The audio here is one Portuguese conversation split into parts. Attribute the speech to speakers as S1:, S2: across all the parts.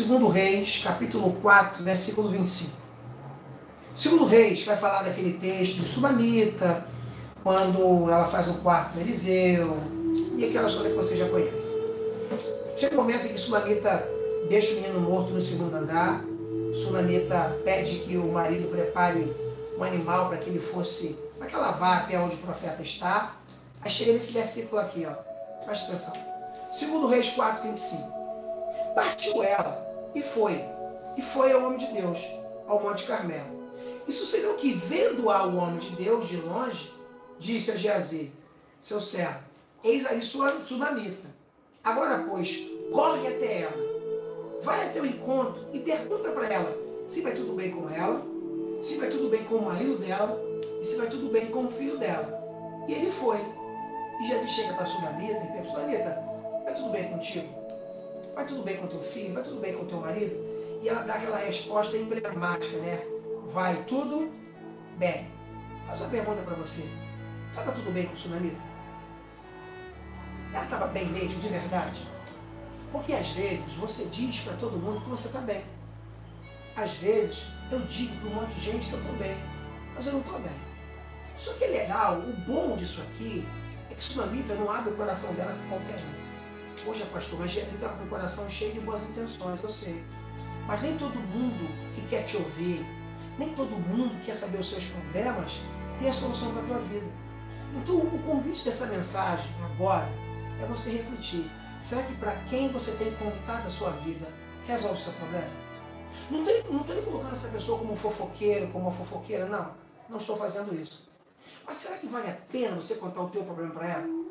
S1: Segundo Reis, capítulo 4, versículo 25. Segundo Reis vai falar daquele texto de Sunamita, quando ela faz um quarto no Eliseu, e aquela história que você já conhece. Chega um momento em que Sunamita deixa o menino morto no segundo andar, Sunamita pede que o marido prepare um animal para que ele fosse, naquela até onde o profeta está. Aí chega nesse versículo aqui, ó. Presta atenção. Segundo Reis 4, 25. Partiu ela e foi. E foi ao homem de Deus, ao Monte Carmelo. E sucedeu que, vendo ao homem de Deus de longe, disse a Geazi, seu servo, eis aí sua sunamita. Agora, pois, corre até ela, vai até o encontro e pergunta para ela se vai tudo bem com ela, se vai tudo bem com o marido dela e se vai tudo bem com o filho dela. E ele foi. E Jesus chega para a Sunamita e pergunta, Sunamita, vai tudo bem contigo? Vai tudo bem com teu filho? Vai tudo bem com teu marido? E ela dá aquela resposta emblemática, né? Vai tudo bem. Faz uma pergunta para você. Estava tudo bem com o Sunamita? Ela estava bem mesmo, de verdade? Porque às vezes você diz para todo mundo que você está bem. Às vezes eu digo para um monte de gente que eu estou bem, mas eu não estou bem. Só que é legal, o bom disso aqui é que Sunamita não abre o coração dela com qualquer um. Poxa, pastor, mas Jesus está com o coração cheio de boas intenções, eu sei. Mas nem todo mundo que quer te ouvir, nem todo mundo que quer saber os seus problemas tem a solução para a tua vida. Então o convite dessa mensagem agora é você refletir. Será que para quem você tem contado a sua vida resolve o seu problema? Não estou nem colocando essa pessoa como um fofoqueiro, como uma fofoqueira, não. Não estou fazendo isso. Mas será que vale a pena você contar o teu problema para ela?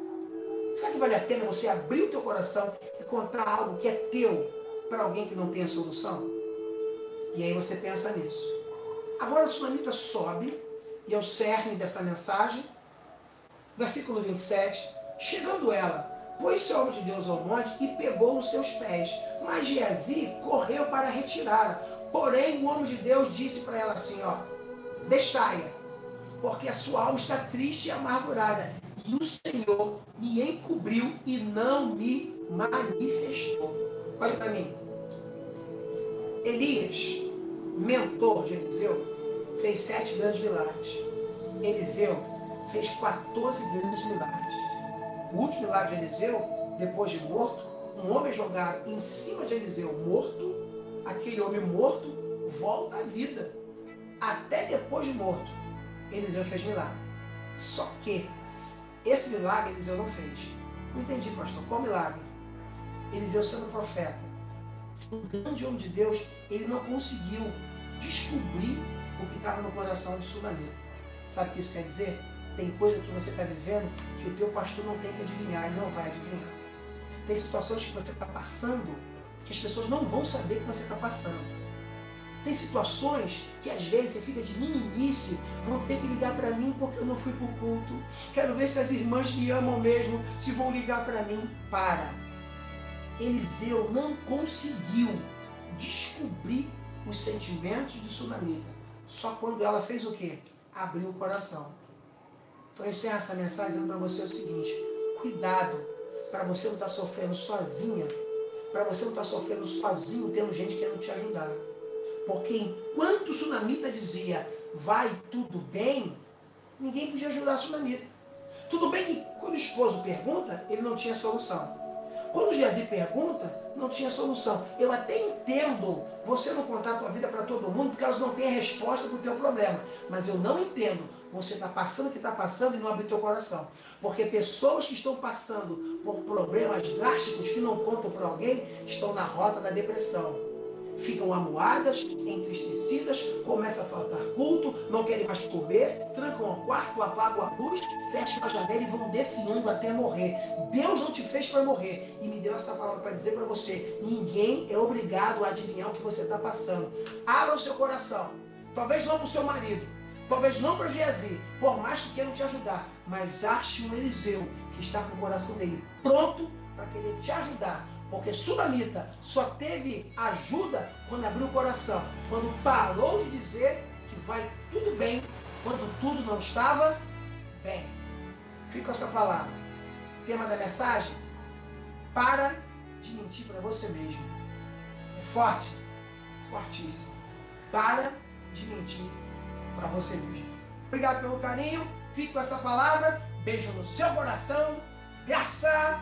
S1: Será que vale a pena você abrir o teu coração e contar algo que é teu para alguém que não tem a solução? E aí você pensa nisso. Agora a Sunamita sobe, e é o cerne dessa mensagem, versículo 27, chegando ela, pôs-se o homem de Deus ao monte e pegou os seus pés. Mas Geazi correu para retirá-la. Porém, o homem de Deus disse para ela assim, ó, deixai-a, porque a sua alma está triste e amargurada. E o Senhor me encobriu e não me manifestou. Olha para mim. Elias, mentor de Eliseu, fez sete grandes milagres. Eliseu fez 14 grandes milagres. O último milagre de Eliseu, depois de morto, um homem jogado em cima de Eliseu morto, aquele homem morto volta à vida. Até depois de morto, Eliseu fez milagre. Só que esse milagre Eliseu não fez. Não entendi, pastor. Qual milagre? Eliseu sendo profeta, o grande homem de Deus, ele não conseguiu descobrir o que estava no coração de Sunamita. Sabe o que isso quer dizer? Tem coisa que você está vivendo que o teu pastor não tem que adivinhar, ele não vai adivinhar. Tem situações que você está passando que as pessoas não vão saber que você está passando. Tem situações que às vezes você fica de meninice, vão ter que ligar para mim porque eu não fui para o culto. Quero ver se as irmãs me amam mesmo, se vão ligar para mim. Para. Eliseu não conseguiu descobrir os sentimentos de Sunamita. Só quando ela fez o quê? Abriu o coração. Então eu encerro essa mensagem dizendo para você o seguinte: cuidado para você não estar tá sofrendo sozinha, para você não estar tá sofrendo sozinho tendo gente querendo te ajudar. Porque enquanto o Sunamita dizia vai tudo bem, ninguém podia ajudar a Sunamita. Tudo bem que quando o esposo pergunta, ele não tinha solução. Quando o Geazi pergunta, não tinha solução. Eu até entendo você não contar a tua vida para todo mundo, porque elas não têm a resposta para o teu problema. Mas eu não entendo você está passando o que está passando e não abrir teu coração. Porque pessoas que estão passando por problemas drásticos que não contam para alguém, estão na rota da depressão ficam amuadas, entristecidas, começa a faltar culto, não querem mais comer, trancam o quarto, apagam a luz, fecham a janela e vão definhando até morrer. Deus não te fez para morrer e me deu essa palavra para dizer para você: ninguém é obrigado a adivinhar o que você está passando. Abra o seu coração. Talvez não para o seu marido, talvez não para Geazi, por mais que queiram te ajudar, mas ache um Eliseu que está com o coração dele pronto para querer te ajudar porque Sunamita só teve ajuda quando abriu o coração, quando parou de dizer que vai tudo bem, quando tudo não estava bem. Fica essa palavra. Tema da mensagem? Para de mentir para você mesmo. É forte, fortíssimo. Para de mentir para você mesmo. Obrigado pelo carinho. Fique com essa palavra. Beijo no seu coração. Graças